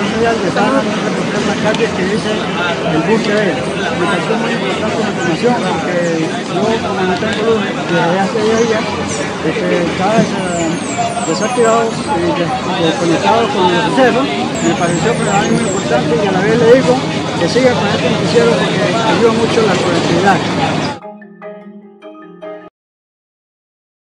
televisión mundial y estaban dando un reportero en la calle que dice el bus de él. Me pareció muy importante la información porque yo, como no tengo luz desde hace 10 días, este, estaba desactivado y desconectado con el cero, me pareció que era muy importante y a la vez le digo que siga con este noticiero porque ayuda mucho la conectividad.